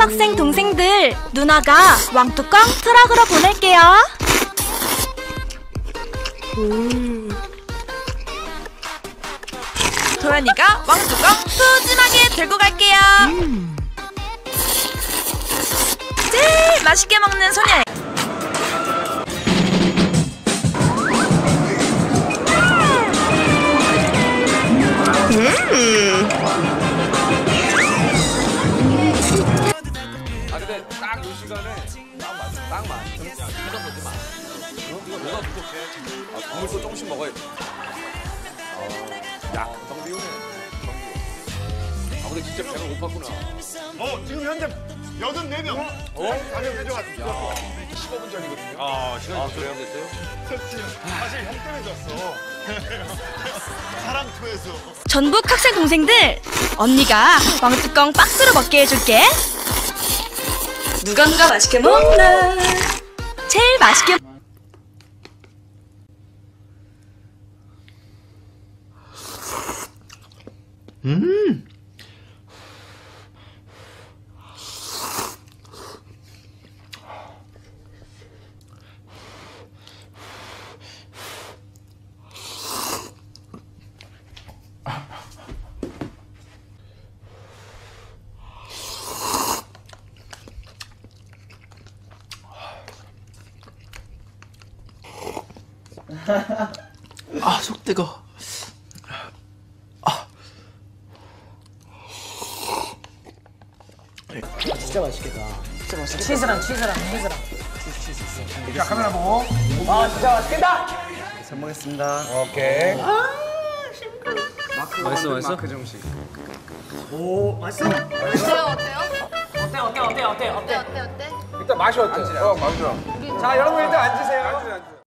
학생 동생들, 누나가 왕뚜껑 트럭으로 보낼게요. 도연이가 왕뚜껑 푸짐하게 들고 갈게요. 제일 맛있게 먹는 소녀. 아 시간에 딱 맞아 딱 맞아 야 이거 보지 마 어? 이거 뭐가 부족해 아, 국물도 조금씩 먹어야 돼 어, 야 금방 비우네 금방 비워 아 근데 진짜 배가 고팠구나 어, 지금 현재 84명. 어? 감염해줘가지고. 야 15분 전이거든요 아, 시간이 아 그래요 됐어요? 사실 형 때문에 졌어. 사람 토해서. 전국 학생 동생들, 언니가 왕뚜껑 박스로 먹게 해줄게. 누군가 맛있게 먹나? 제일 맛있게 아, 속 뜨거. 진짜 맛있겠다. 진짜 맛있겠다. 치즈랑 치즈랑 치즈랑. 자, 카메라 보고. 아, 진짜 맛있겠다. 잘 먹겠습니다. 오케이. 맛있어, 맛있어? 마크 정식. 오, 맛있어? 어때요? 어때요? 어때, 어때, 어때, 어때, 어때 어때 어때? 일단 맛이 어때? 어 맛있어 자, 여러분 일단 앉으세요. 우와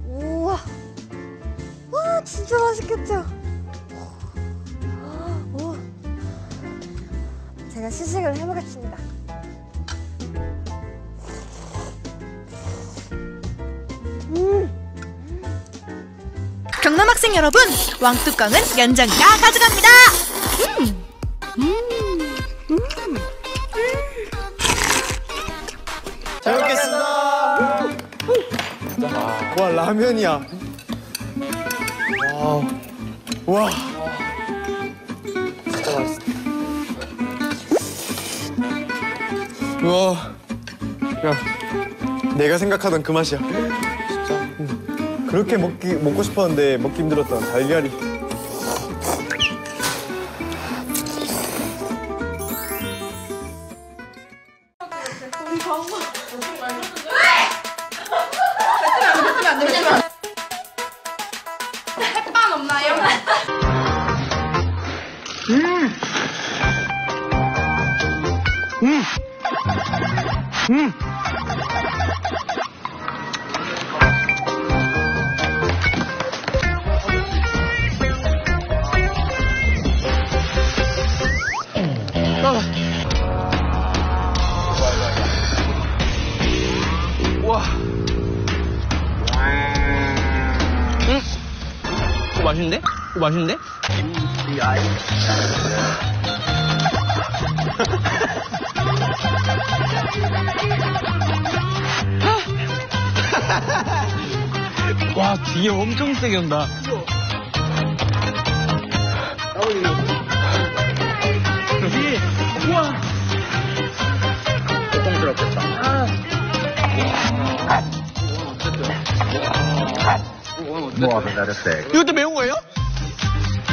와 진짜 맛있겠죠? 오. 제가 시식을 해보겠습니다 경남 학생 여러분, 왕뚜껑은 연정이가 가져갑니다. 잘 먹겠습니다. 와 라면이야. 와, 와. 진짜 맛있어. 와, 야, 내가 생각하던 그 맛이야. 진짜. 음. 그렇게 먹기 먹고 싶었는데 먹기 힘들었던 달걀이. 맛있는데? 와, 뒤에 엄청 세게 온다. 여기, 우와. 이것도 매운 거예요?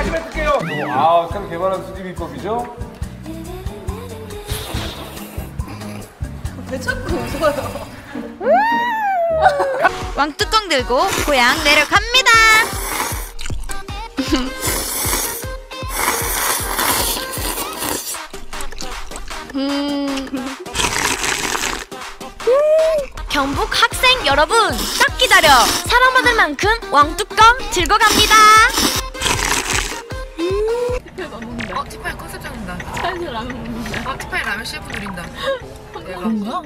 다시 뱉을게요. 아 새로 개발한 수제 비법이죠? 왕뚜껑 들고 고향 내려갑니다. 경북 학생 여러분 딱 기다려. 사랑받을 만큼 왕뚜껑 들고 갑니다 티파이 라면 셰프 그린다. 그런가?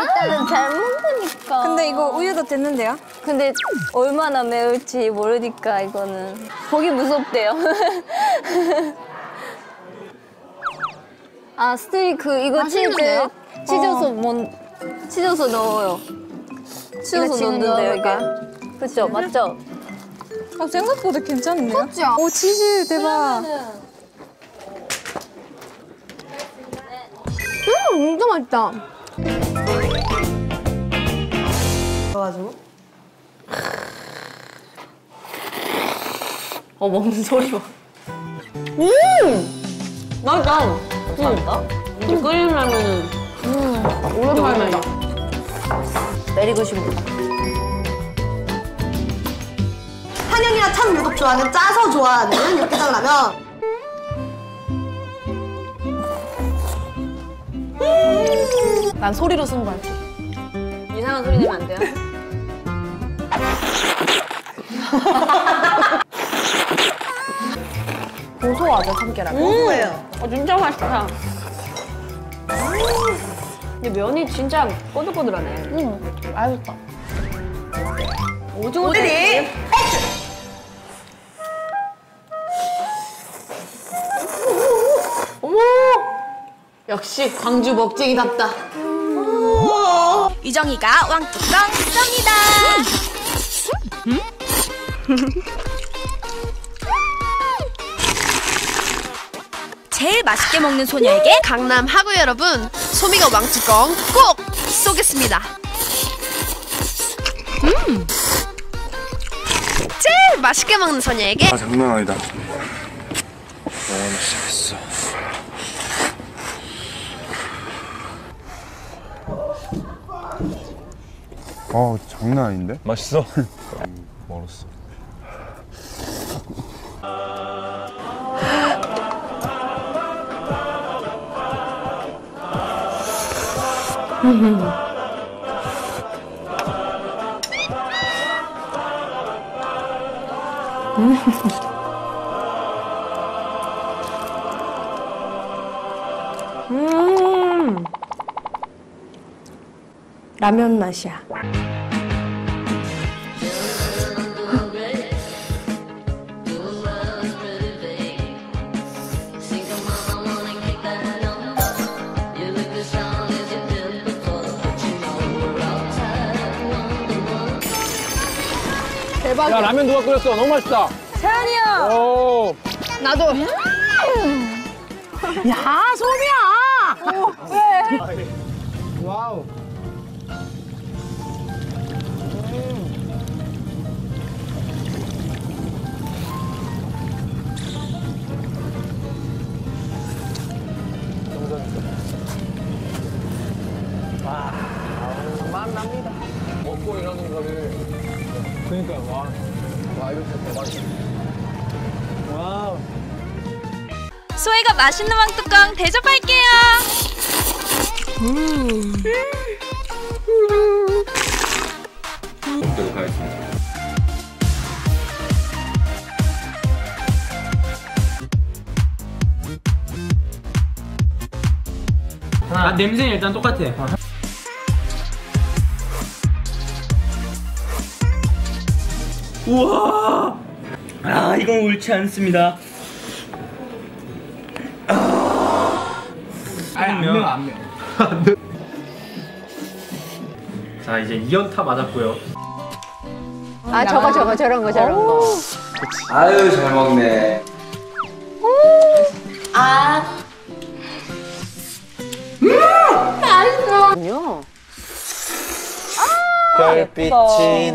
일단은 잘 먹으니까. 근데 이거 우유도 됐는데요? 근데 얼마나 매울지 모르니까 이거는 보기 무섭대요. 아 스테이크 이거 치즈 맛있는데요? 치즈소 뭐 치즈소 넣어요. 지금 넣는데요 이게. 그렇죠 맞죠? 어, 생각보다 괜찮은데요? 그렇죠? 오 치즈 대박. 음, 진짜 맛있다. 어 먹는 소리 봐. 음! 맛있다. 맛있다. 이제 끓이는 라면은 오랜만이다. 내리고 싶다. 한영이가 참 유독 좋아하는 짜서 좋아하는 육개장 라면 난 소리로 승부할게. 이상한 소리 내면 안 돼요? 고소하죠 참깨라면. 고소해요. 어 진짜 맛있다. 근데 면이 진짜 꼬들꼬들하네. 응, 맛있다. 오징어들이 어머! 역시 광주 먹쟁이답다. 이정희가 왕뚜껑 쏩니다 제일 맛있게 먹는 소녀에게 강남 하구 여러분, 소미가 왕뚜껑 꼭 쏘겠습니다. 음! 제일 맛있게 먹는 소녀에게 아 장난 아니다. 어, 시작했어. 어 장난 아닌데? 맛있어? 멀었어. 라면 맛이야. 야 라면 누가 끓였어? 너무 맛있다. 세연이 형! 오. 나도. 야, 소미야! 와우. 먹 그러니까 와. 와 이거 진짜 대박이다. 와우. 소희가 맛있는 왕뚜껑 대접할게요 먹도록 하겠습니다. 아, 냄새는 일단 똑같아. 우와! 아, 이건 옳지 않습니다. 아, 안 매워, 안 매워. 자, 이제 2연타 맞았고요. 아 저거 저거 저런 거 저런 거. 아유 잘 먹네. 아니요. 별빛이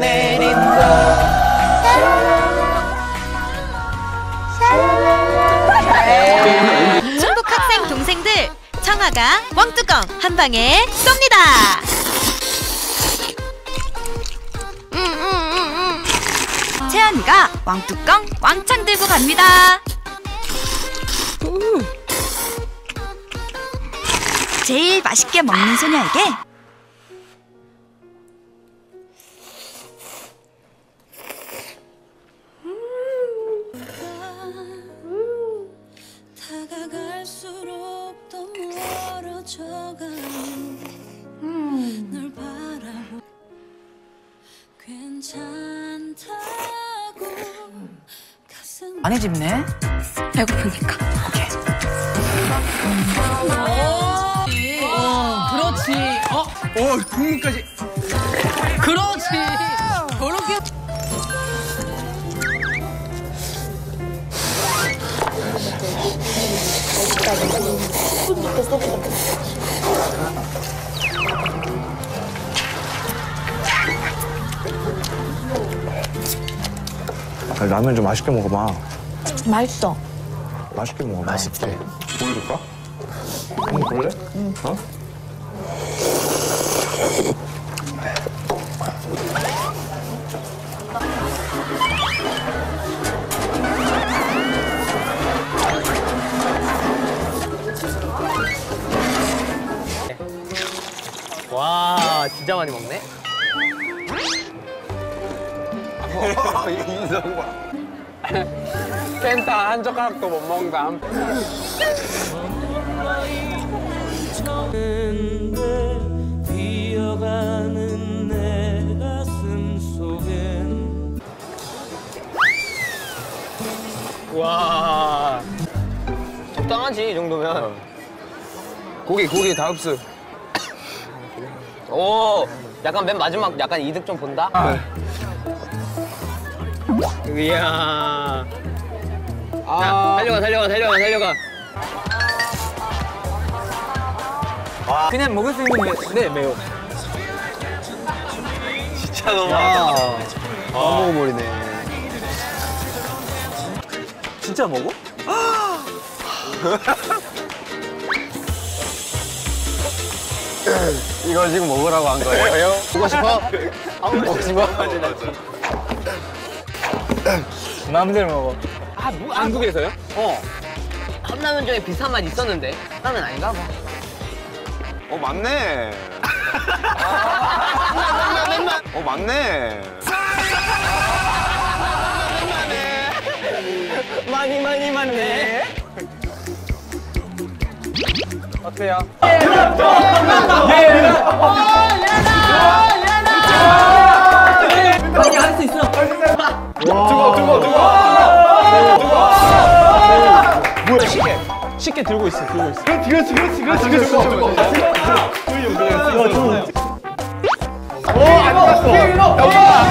충북 학생 동생들 청아가 왕뚜껑 한 방에 쏩니다. 언니가 왕뚜껑 왕창 들고 갑니다. 제일 맛있게 먹는 소녀에게 가슴 많이 집네. 배고프니까. 어, 그렇지. 어, 어, 국물까지. 그렇지. 라면 좀 맛있게 먹어봐. 맛있어. 맛있게 먹어. 맛있게. 보여줄까? 응, 볼래? 응. 어? 와 진짜 많이 먹네. 젓가락도 못 먹는다. 비어가는 내 가슴 속엔 와 적당하지 이 정도면. 고기 고기 다 흡수. 오 약간 맨 마지막 약간 이득 좀 본다. 이야. 자, 달려가 달려가 달려가 달려가. 그냥 먹을 수 있는 네 매우. 진짜 너무하다. 다 먹어버리네. 진짜 먹어? 이거 지금 먹으라고 한 거예요? 보고 싶어? 먹고 싶어? 마음대로 먹어. 아, 뭐, 한국에서요? 어. 컵라면 중에 비슷한 맛 있었는데. 라면 아닌가 봐. 어 맞네. 어 맞네. 많이 많이 맞네. 어때요? 뜨거, 뜨거, 뜨거. 뭐야, 쉽게. 쉽게 들고 있어, 들고 있어. 그렇지, 그렇지, 그렇지, 그렇지, 그렇지. 뜨거, 뜨거. 뜨거. 뜨거. 뜨거. 뜨거.